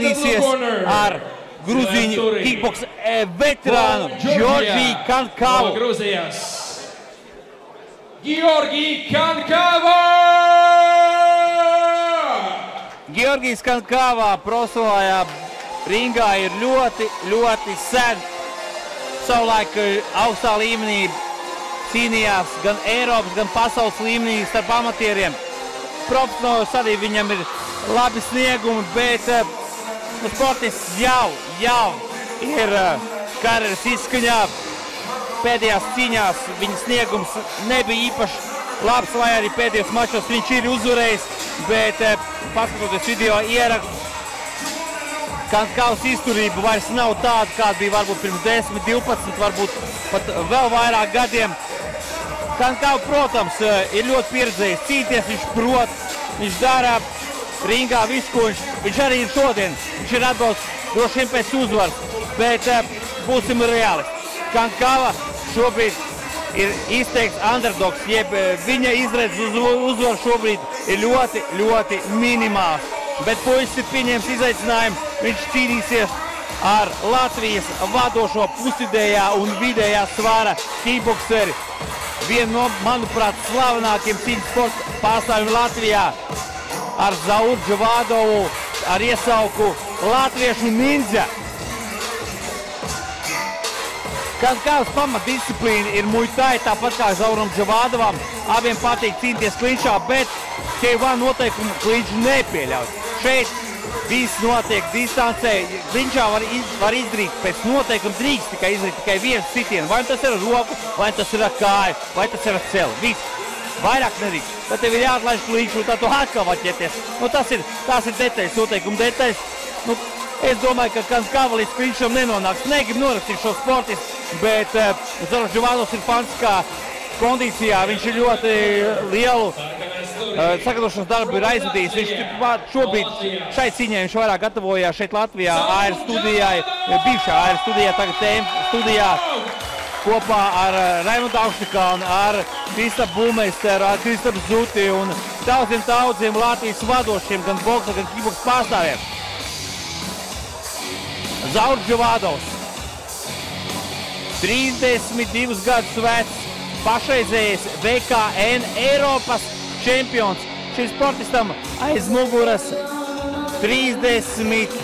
cīnīsies ar Gruzīņu kickboks eh, veterānu Georgiju Kankavu. Grūzijas. Georgi Kankava! Georgijs Kankavā profesionālajā ringā ir ļoti, ļoti sen. Savulaik eh, augstā līmenī cīnījās gan Eiropas, gan pasaules līmenī starp amatieriem. Profesionāls arī viņam ir labi sniegumi, bet uh, sportists jau, jau ir uh, karjeras izskaņā. Pēdējās cīņās viņa sniegums nebija īpaši labs, lai arī pēdējos mačos viņš ir uzvarējis, bet uh, paskatoties video ierakstu, Kankavas izturība vairs nav tāda, kāda bija varbūt pirms 10, 12, varbūt pat vēl vairāk gadiem. Kankava, protams, ir ļoti pieredzējis cīnīties, viņš prot, viņš dara ringā visu, ko viņš, arī ir šodien. Viņš ir atbalsts droši vien pēc uzvaras, bet būsim reālisti. Kankava šobrīd ir izteikts underdogs, jeb viņa izredzes uz uzvaru šobrīd ir ļoti, ļoti minimāls. Bet puisis ir pieņēmis izaicinājumu, viņš cīnīsies ar Latvijas vadošo pusidējā un vidējā svāra kickbokseri. Vienu no, manuprāt, slavenākiem cīņas sporta pārstāvjiem Latvijā ar Zaudžu Vādovu, ar iesauku Latviešu ninja. Kankavas pamatdisciplīna ir muitai, tāpat kā Zauram Džavādovam. Abiem patīk cīnīties klinčā, bet K1 noteikumu klinču nepieļauj. Šeit viss notiek distancē. Klinčā var, iz, var izdarīt pēc noteikuma drīkst tikai izdarīt tikai vienu sitienu. Vai tas ir ar roku, vai tas ir ar kāju, vai tas ir ar celi. Viss. Vairāk nedrīkst. Tad tev ir jāatlaiž un tad tu atkal var ķerties. Nu, tas ir, tās ir detaļas, noteikuma detaļas. Nu, Es domāju, ka kāds kavalīs klinčam nenonāks. Negribu norakstīt šo sportistu, bet uh, Zoras Džuvānos ir fantastiskā kondīcijā. Viņš ir ļoti lielu uh, sagatavošanas darbu ir aizvadījis. Viņš šobrīd šai cīņai viņš vairāk gatavojās šeit Latvijā AR studijai, bijušā AR studijā, tagad TM studijā kopā ar Raimundu Augštikānu, ar Kristapu Bulmeisteru, ar Kristapu Zuti un daudziem, daudziem Latvijas vadošiem, gan boksa, gan kiboksa pārstāvjiem. Zaurģu Vādovs. 32 gadus vecs, pašreizējais VKN Eiropas čempions. Šim sportistam aiz muguras 30,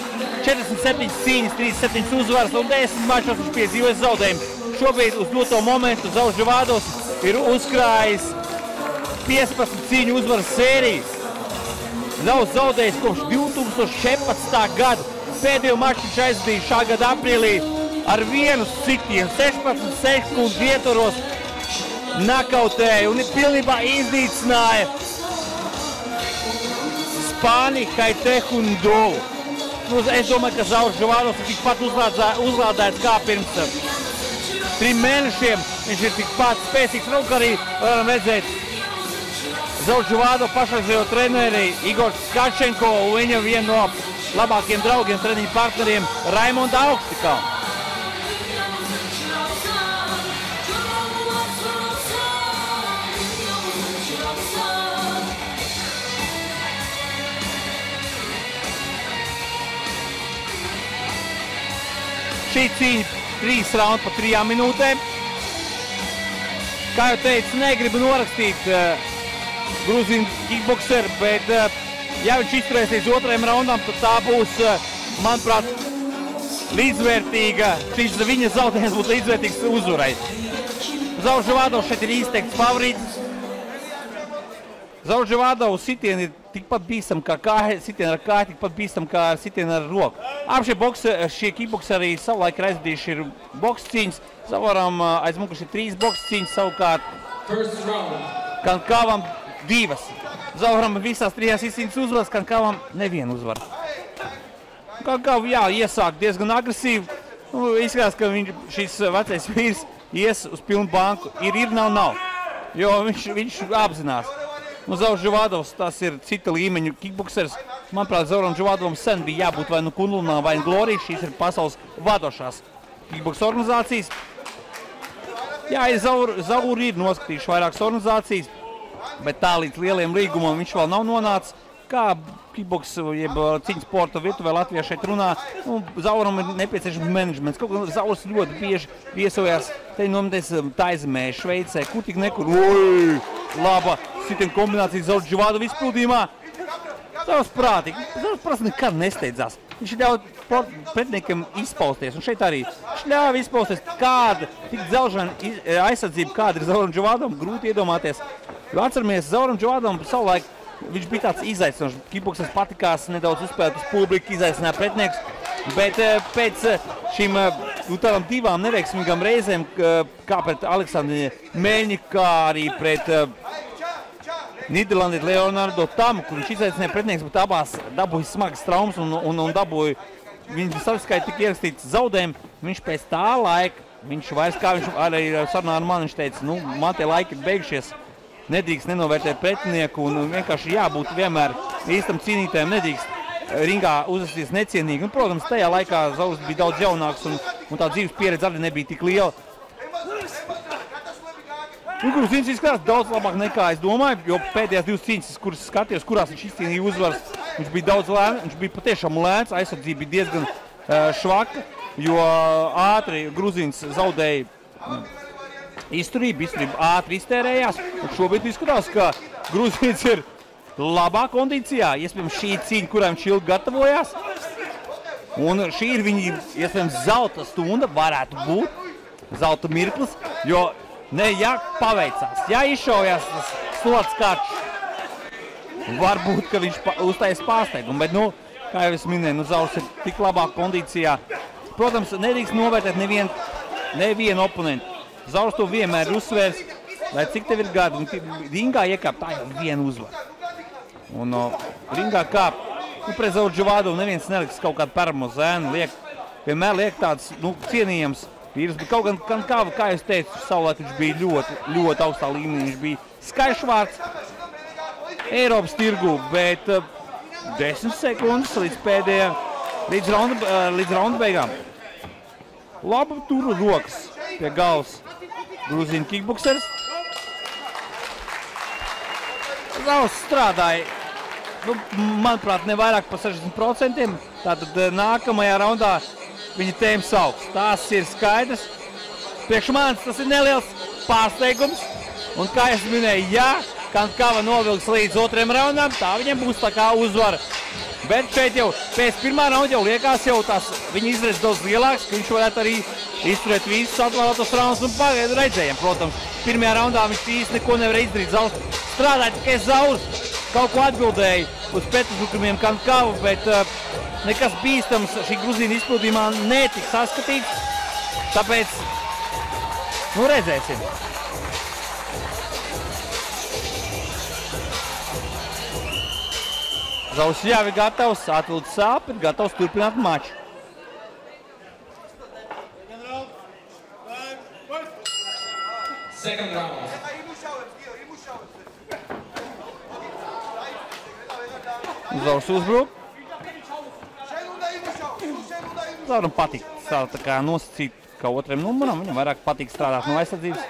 47 cīņas, 37 uzvaras un 10 mačos viņš piedzīvojas zaudējumu. Šobrīd uz doto momentu Zaurģu Vādovs ir uzkrājis 15 cīņu uzvaras sērijas. Nav zaudējis kopš 2014. gada pēdējo maču viņš aizbīja šā gada aprīlī ar vienu sitienu, 16 sekundu ietvaros nakautēja un pilnībā iznīcināja Spāni, Haitehu un Dolu. Nu, es domāju, ka Zauris Žavānos ir tikpat uzlādēts kā pirms trim mēnešiem. Viņš ir tikpat spēcīgs. Nu, arī varam redzēt Žavāno pašreizējo treneri Igor Skačenko un viņa vienu no labākiem draugiem, treniņu partneriem Raimonda Augstikā. Šī cīņa trīs raundi pa trijām minūtēm. Kā jau teicu, negribu norakstīt uh, Grūzīnu kickbokseru, bet uh, ja viņš izturēs līdz otrajam raundam, tad tā būs, uh, manuprāt, līdzvērtīga. Šis viņa zaudējums būtu līdzvērtīgs uzvarai. Zaužu Vādovs šeit ir izteikts favorīts. Zaužu Vādovs sitieni ir tikpat bīstam kā kāja, sitieni ar kāju, tikpat bīstam kā ar sitieni ar roku. Ap šie bokse, šie kickboks arī savulaik ir aizvadījuši ir boks cīņas. Zavaram aiz mukuši ir trīs boks cīņas savukārt. Kan kāvam divas. Zauram visās trijās izcīņas uzvaras, kan kāvam nevienu uzvaru. Kā kā, jā, iesāk diezgan agresīvi. Nu, izskatās, ka viņš, šis vecais vīrs ies uz pilnu banku. Ir, ir, nav, nav. Jo viņš, viņš apzinās. Nu, Zaurs Žuvādovs, tas ir cita līmeņa kickboksers. Manuprāt, Zauram Žuvadovam sen bija jābūt vai nu Kunlunā, vai nu Glorija. Šīs ir pasaules vadošās kickboks organizācijas. Jā, Zauri Zaur ir noskatījuši vairākas organizācijas, bet tā līdz lieliem līgumam viņš vēl nav nonācis. kā kickboks, jeb uh, cīņas sporta virtuvē Latvijā šeit runā, nu, Zauram ir nepieciešams menedžments. Kaut kā Zaurs ļoti bieži viesojās te nometēs um, Taizemē, Šveicē, kur tik nekur. Ui, laba sitiena kombinācija Zaurs Dživādu izpildījumā. Zaurs prātīgi, Zaurs prasa nekad nesteidzās. Viņš ļauj pretiniekam izpausties, un šeit arī viņš ļāva izpausties, kāda tik dzelžana iz- aizsardzība, kāda ir Zauram Dživādam, grūti iedomāties. Jo atceramies, Zauram Dživādam savulaik viņš bija tāds izaicinošs. Kiboksas patikās nedaudz uzspēlēt uz publiku, izaicināja pretinieks. Bet eh, pēc eh, šīm eh, nu, tādām divām neveiksmīgām reizēm, kā pret Aleksandru Meļņu, kā arī pret uh, Nīderlandē Leonardo Tamu, kur viņš izaicināja pretinieks, bet abās dabūja smagas traumas un, un, un dabūja, viņš savskaitīgi tika ierakstīts zaudējumi. Viņš pēc tā laika, viņš vairs kā viņš arī sarunā ar mani, viņš teica, nu, man tie laiki ir beigušies, nedrīkst nenovērtēt pretinieku un vienkārši jābūt vienmēr īstam cīnītājiem, nedrīkst ringā uzvesties necienīgi. Un, protams, tajā laikā Zauris bija daudz jaunāks un, un tā dzīves pieredze arī nebija tik liela. Kurus viņš izskatās daudz labāk nekā es domāju, jo pēdējās divas cīņas, kuras skatījos, kurās viņš izcīnīja uzvaras, viņš bija daudz lēns, viņš bija patiešām lēns, aizsardzība bija diezgan uh, švaka, jo ātri Gruzīns zaudēja mm, izturību, izturību ātri iztērējās, un šobrīd izskatās, ka Gruzīns ir labā kondīcijā, iespējams šī cīņa, kurā viņš ilgi gatavojās, un šī ir viņa, iespējams, zelta stunda, varētu būt zelta mirklis, jo Ne, ja paveicās, ja izšaujās tas slots karš, varbūt, ka viņš pa, uztais pārsteigumu, bet, nu, kā jau es minēju, nu, Zaurs ir tik labā kondīcijā. Protams, nedrīkst novērtēt nevienu, nevienu oponentu. Zaurs to vienmēr uzsvērs, lai cik tev ir gadi, un ringā iekāp, tā jau viena uzvara. Un o, ringā kāp, nu, pret Zauru Džavādu neviens neliks kaut kādu parmozēnu, liek, vienmēr liek tāds, nu, cienījams vīrs, kaut gan, gan kā, es teicu, savulaik viņš bija ļoti, ļoti augstā līmenī, viņš bija skaļš vārds Eiropas tirgu, bet uh, 10 sekundes līdz pēdējā, līdz raunda, uh, līdz raunda beigām. Labi tur rokas pie galvas Grūzīna kickboksers. Zaus strādāja, nu, manuprāt, ne vairāk par 60%. Tātad eh, nākamajā raundā viņa tēmas augsts. Tas ir skaidrs. Priekš manis tas ir neliels pārsteigums. Un kā es minēju, ja Kankava novilks līdz otrajam raundam, tā viņam būs tā kā uzvara. Bet šeit jau pēc pirmā raunda jau liekas, jau tas viņa izredzes daudz lielāks, ka viņš varētu arī izturēt visus atvēlētos raundus un pagaidu redzējām. Protams, pirmajā raundā viņš īsti neko nevarēja izdarīt. Zaurs strādāja tikai zaurs. Kaut ko atbildēja uz pretuzbrukumiem Kankavu, bet uh, nekas bīstams šī gruzīna izpildījumā netika saskatīts. Tāpēc, nu redzēsim. Zaus jau ir gatavs, atvilkt sāp, ir gatavs turpināt maču. Second round. Zaurs uzbruk. Zauram patīk tā, tā kā nosacīt, ka otram numuram viņam vairāk patīk strādāt no aizsardzības.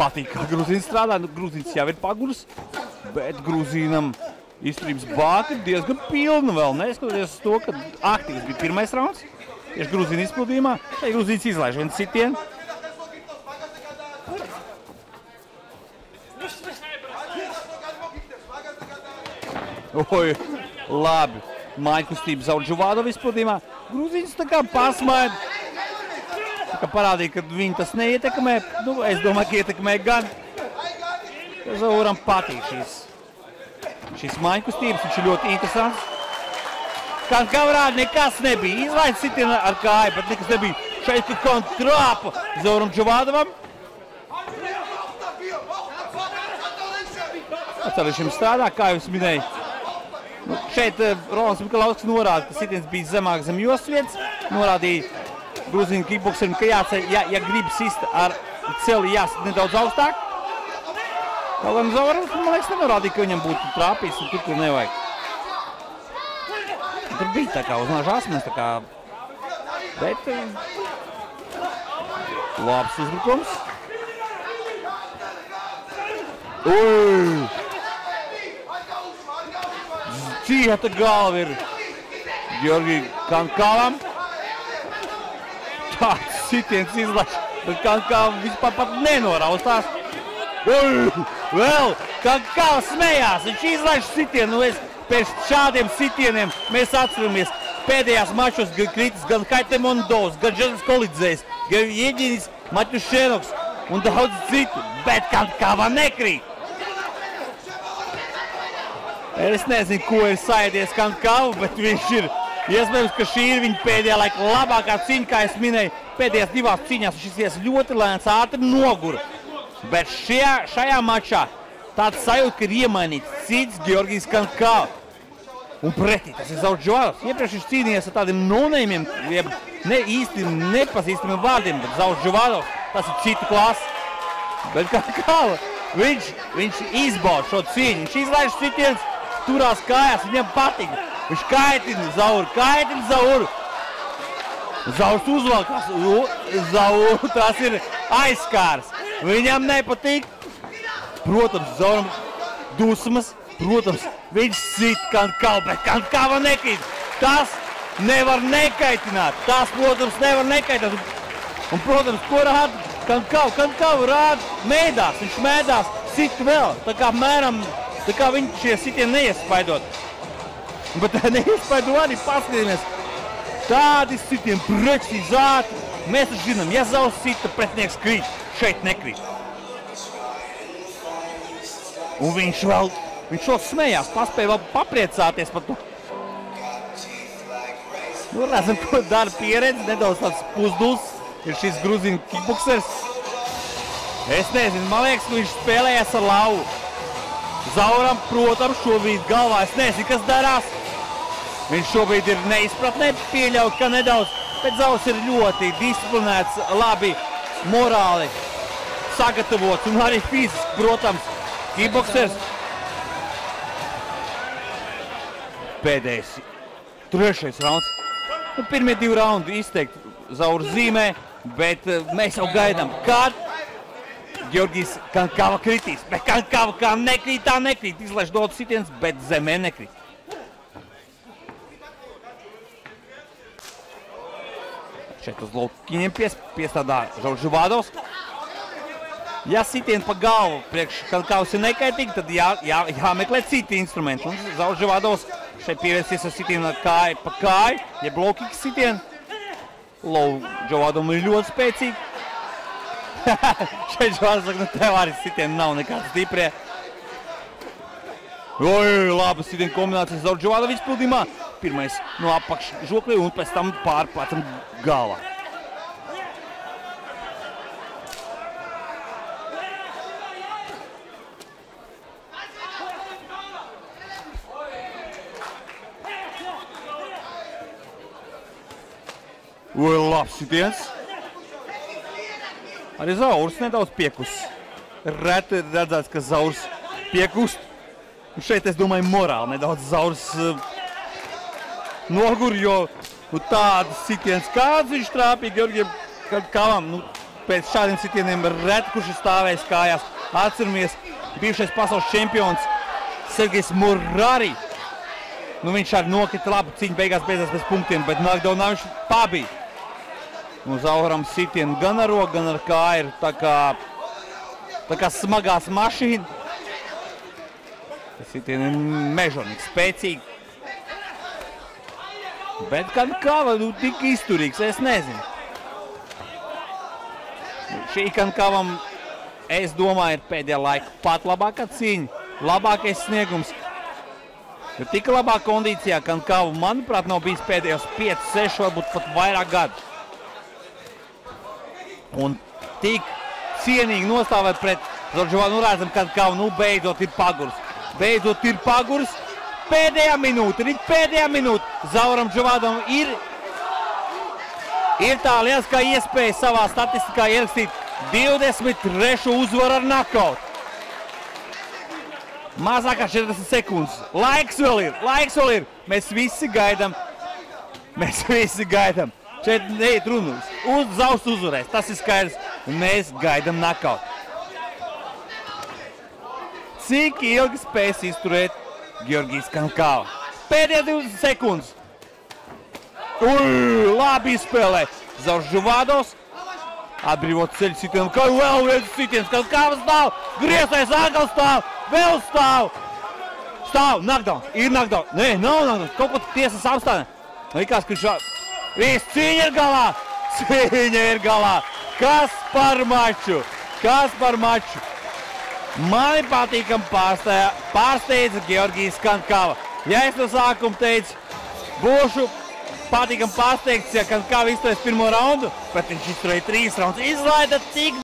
Patīk, kā Grūzīns strādā. Nu, Grūzīns jau ir paguris, bet Grūzīnam izturības bāta ir diezgan pilna vēl. Neskatoties uz to, ka aktīvs bija pirmais rauns. Tieši Grūzīna izpildījumā. Grūzīns izlaiž vienu sitienu. Oi, labi. Māja kustība zaudz Žuvādu izpildījumā. Grūzīns tā kā pasmaida. Tā kā parādīja, ka viņu tas neietekmē. Nu, es domāju, ka ietekmē gan. Zauram patīk šīs, šīs māju kustības. Viņš ir ļoti interesants. Kā kamerā nekas nebija. Izlaiž sitienu ar kāju, bet nekas nebija. Šeit ir kontrāpa Zauram Žuvādovam. Atcerieties, šim strādā, kā jūs minēju. Šeit uh, Rolands Mikalausks norāda, ka sitiens bija zemāk zem jostas vietas. Norādīja Grūzīnu kickbokserim, ka jāceļ, ja, ja grib sist ar celi jāsit nedaudz augstāk. Kaut gan Zavarams, man liekas, nenorādīja, ka viņam būtu trāpījis un tur, kur nevajag. Tur bija tā kā uz nāžu asmens, tā kā, bet uh, Labs uzbrukums. Ui! Cieta galva ir Georgi Kankavam. Tāds sitiens izlaš, bet Kankavam vispār pat nenoraustās. Ui! Vēl Kankava smējās, viņš izlaiž sitienu. Nu, es pēc šādiem sitieniem mēs atceramies pēdējās mačos gan kritis, gan Kaitemondovs, gan Žanis Kolidzējs, gan Ieģinis Maķušenoks un daudz citu, bet Kankava nekrīt. Es nezinu, ko ir saidies Kankava, bet viņš ir, iespējams, ka šī ir viņa pēdējā laika labākā cīņa, kā es minēju, pēdējās divās cīņās viņš ies ļoti lēns, ātri nogura. Bet šajā, šajā mačā tāds sajūta, ka ir iemainīts cits Georgijs Kankava. Un pretī tas ir Zaudžs Džovāls. Iepriekš viņš cīnījās ar tādiem nonējumiem, jeb ne īsti nepazīstamiem vārdiem, bet Zaudžs Džovāls tas ir cita klasa. Bet kā kā viņš, viņš izbauda šo cīņu, viņš izlaiž sitiens, turās kājās, viņam patīk. Viņš kaitina Zauru, kaitina Zauru. Zaurs uzvalkās, Zauru tas ir aizskārs. Viņam nepatīk. Protams, Zauram dusmas, Protams, viņš sit Kankava, bet Kankava nekrīt. Tas nevar nekaitināt. Tas, protams, nevar nekaitināt. Un, un protams, ko rāda Kankava? Kankava rāda mēdās. Viņš mēdās sit vēl. Tā kā mēram, tā kā viņš šie sitieni neiespaidot. Bet neiespaido arī paskatīsimies. Tādi sitieni precīzāti. Mēs taču zinām, ja zaus sita, pretinieks krīt. Šeit nekrīt. Un viņš vēl Viņš šo smējās, paspēja vēl papriecāties par to. Nu, redzam, ko dara pieredze, nedaudz tāds pusduls ir šis gruzinu kickboksers. Es nezinu, man liekas, ka viņš spēlējas ar lauvu. Zauram, protams, šobrīd galvā es nezinu, kas darās. Viņš šobrīd ir neizpratnē pieļaut, ka nedaudz, bet Zaurs ir ļoti disciplinēts, labi, morāli sagatavots un arī fiziski, protams, kickboksers. pēdējais, trešais rauns. Nu, pirmie divi raundi izteikti Zaura zīmē, bet uh, mēs jau gaidām, kad Georgijs Kankava kritīs. Bet Kankava kā nekrīt, tā nekrīt. Izlaiž dots sitiens, bet zemē nekrīt. Šeit uz laukiņiem pies, piestādā Žoržu Vādovs. Ja sitieni pa galvu priekš Kankavas ir nekaitīgi, tad jā, jā, jāmeklē citi instrumenti. Un Žoržu Vādovs šeit pievērsties ar sitienu kāju pa kāju, ja blokīgs sitienu. Low Džovādam ir ļoti spēcīgi. šeit Džovāds saka, nu tev arī sitienu nav nekāds stiprie. Oi, laba sitienu kombinācijas ar Džovādam izpildījumā. Pirmais no apakš žoklī un pēc tam pārplācam galā. Ui, labs sitiens. Arī Zaurs nedaudz piekus. Reti redzēts, ka Zaurs piekust. Un šeit, es domāju, morāli nedaudz Zaurs uh, nogur, jo nu, tādas sitiens, kāds viņš trāpīja Georgiem Kavam, nu, pēc šādiem sitieniem reti, kurš ir stājis kājās. Atceramies, bijušais pasaules čempions Sergejs Murari. Nu, viņš arī nokrita labi, cīņa beigās beidzās bez punktiem, bet knockdownā viņš pabija. Un Zauram sitienu gan ar roku, gan ar kāju tā kā, tā kā smagās mašīna. Tas sitieni ir mežonīgi, spēcīgi. Bet kad kava, nu tik izturīgs, es nezinu. Šī kankavam, es domāju, ir pēdējā laika pat labākā cīņa, labākais sniegums. Jo tik labā kondīcijā, kan kavu, manuprāt, nav bijis pēdējos 5, 6, varbūt pat vairāk gadu un tik cienīgi nostāvēt pret Zoržovānu. Nu, redzam, ka kā nu beidzot ir pagurs. Beidzot ir pagurs. Pēdējā minūte, ir pēdējā minūte. Zauram Džovādam ir, ir tā lieliskā iespēja savā statistikā ierakstīt 23. uzvaru ar knockout. Mazākā 40 sekundes. Laiks vēl ir, laiks vēl ir. Mēs visi gaidām. Mēs visi gaidām. Šeit neiet runas. Uz zaust uzvarēs. Tas ir skaidrs. un mēs gaidām nakaut. Cik ilgi spēs izturēt Georgijs Kankāva? Pēdējās 20 sekundes. Ui, labi izspēlē. Zaurs Žuvādos. Atbrīvot ceļu sitienu, kā vēl viens sitiens, kad kāva stāv. Griezais atkal stāv, vēl stāv. Stāv, knockdown, ir knockdown. Nē, nav knockdown, kaut ko tiesas apstāvē. Likās, ka šā... Viss cīņa ir galā. Cīņa ir galā. Kas par maču? Kas par maču? Mani patīkam pārsteidza, Georgijas Kankava. Ja es no sākuma teicu, būšu patīkam pārsteigts, ja Kankava izturēs pirmo raundu, bet viņš izturēja trīs raundus. Izlaida tik